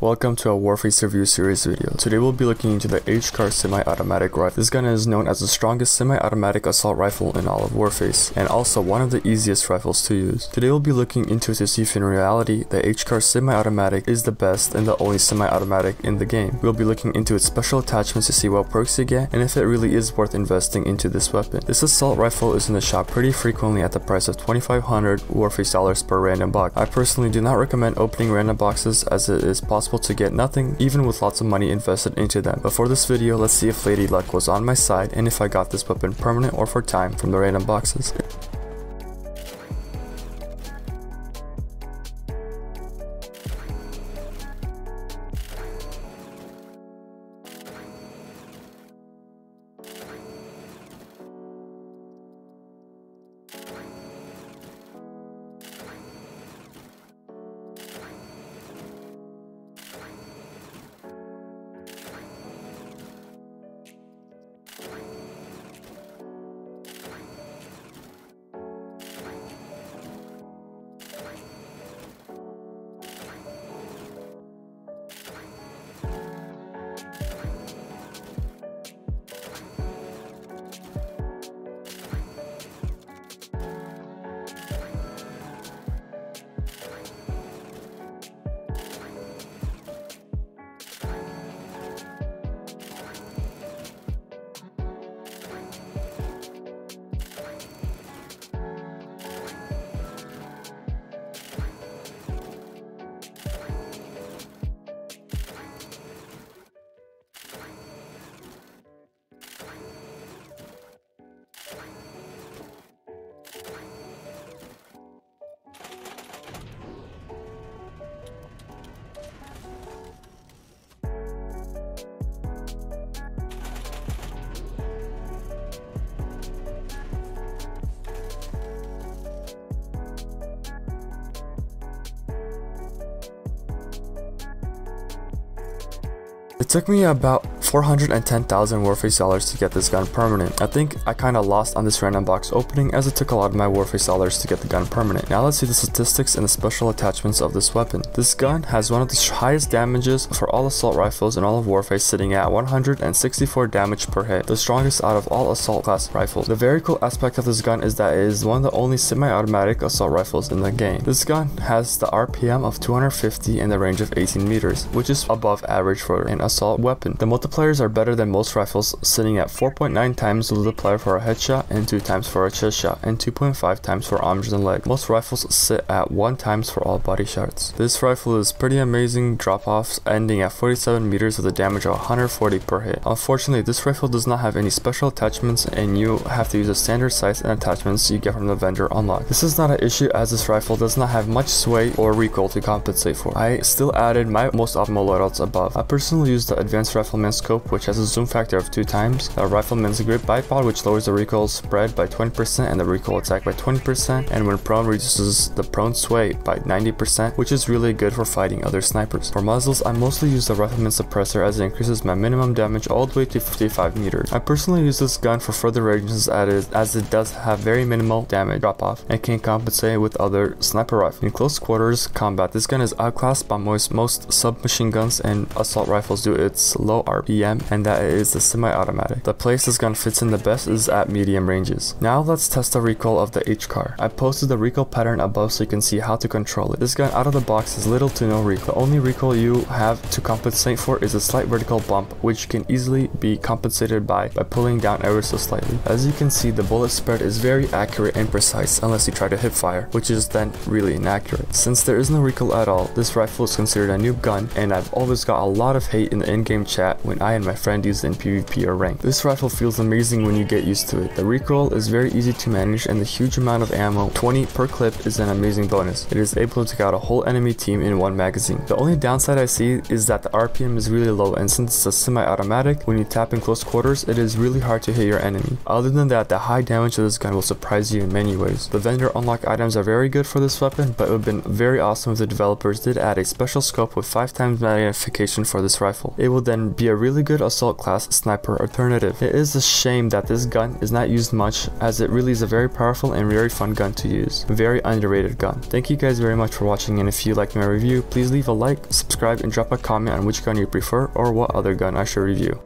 Welcome to a Warface review series video. Today we'll be looking into the HCAR semi-automatic rifle. This gun is known as the strongest semi-automatic assault rifle in all of Warface, and also one of the easiest rifles to use. Today we'll be looking into to see if in reality the HCAR semi-automatic is the best and the only semi-automatic in the game. We'll be looking into its special attachments to see what perks you get and if it really is worth investing into this weapon. This assault rifle is in the shop pretty frequently at the price of 2500 Warface dollars per random box. I personally do not recommend opening random boxes as it is possible to get nothing even with lots of money invested into them. But for this video, let's see if Lady Luck was on my side and if I got this weapon permanent or for time from the random boxes. It took me about 410,000 Warface dollars to get this gun permanent. I think I kinda lost on this random box opening as it took a lot of my Warface dollars to get the gun permanent. Now let's see the statistics and the special attachments of this weapon. This gun has one of the highest damages for all assault rifles in all of Warface sitting at 164 damage per hit, the strongest out of all assault class rifles. The very cool aspect of this gun is that it is one of the only semi-automatic assault rifles in the game. This gun has the RPM of 250 and the range of 18 meters, which is above average for an assault weapon. The multipliers are better than most rifles, sitting at 4.9 times the multiplier for a headshot and 2 times for a chest shot, and 2.5 times for arms and legs. Most rifles sit at 1 times for all body shots. This rifle is pretty amazing drop-offs, ending at 47 meters with a damage of 140 per hit. Unfortunately, this rifle does not have any special attachments and you have to use the standard size and attachments you get from the vendor unlocked. This is not an issue as this rifle does not have much sway or recoil to compensate for. I still added my most optimal loadouts above. I personally use the advanced rifleman scope which has a zoom factor of 2 times, a rifleman's grip bipod which lowers the recoil spread by 20% and the recoil attack by 20%, and when prone reduces the prone sway by 90%, which is really good for fighting other snipers. For muzzles, I mostly use the rifleman suppressor as it increases my minimum damage all the way to 55 meters. I personally use this gun for further ranges as it does have very minimal damage drop off and can compensate with other sniper rifles. In close quarters combat, this gun is outclassed by most, most submachine guns and assault rifles due to its low RP and that is the semi-automatic. The place this gun fits in the best is at medium ranges. Now let's test the recoil of the HCAR. I posted the recoil pattern above so you can see how to control it. This gun out of the box has little to no recoil. The only recoil you have to compensate for is a slight vertical bump which can easily be compensated by by pulling down ever so slightly. As you can see the bullet spread is very accurate and precise unless you try to hip fire which is then really inaccurate. Since there is no recoil at all, this rifle is considered a noob gun and I've always got a lot of hate in the in-game chat when I I and my friend used in PvP or rank. This rifle feels amazing when you get used to it. The recoil is very easy to manage and the huge amount of ammo, 20 per clip is an amazing bonus. It is able to take out a whole enemy team in one magazine. The only downside I see is that the RPM is really low and since it's a semi-automatic, when you tap in close quarters, it is really hard to hit your enemy. Other than that, the high damage of this gun will surprise you in many ways. The vendor unlock items are very good for this weapon, but it would have been very awesome if the developers did add a special scope with 5 times magnification for this rifle. It will then be a really really good assault class sniper alternative. It is a shame that this gun is not used much as it really is a very powerful and very fun gun to use. Very underrated gun. Thank you guys very much for watching and if you liked my review, please leave a like, subscribe, and drop a comment on which gun you prefer or what other gun I should review.